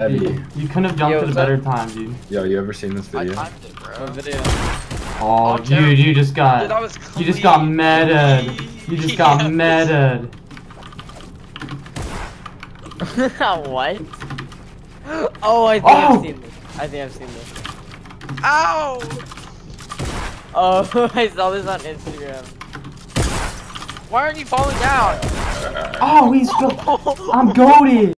Heavy. You, couldn't have jumped Yo, at a better better time, dude. Yo, you ever seen this I video? timed it, bro. Oh, dude, you just got, was you just got meted. You just got Yes. meted. what? Oh, I think Oh! I've seen oh! this. I think I've seen this. Ow! Oh, I saw this on Instagram. Why aren't you falling down? Oh, he's go- I'm goaded.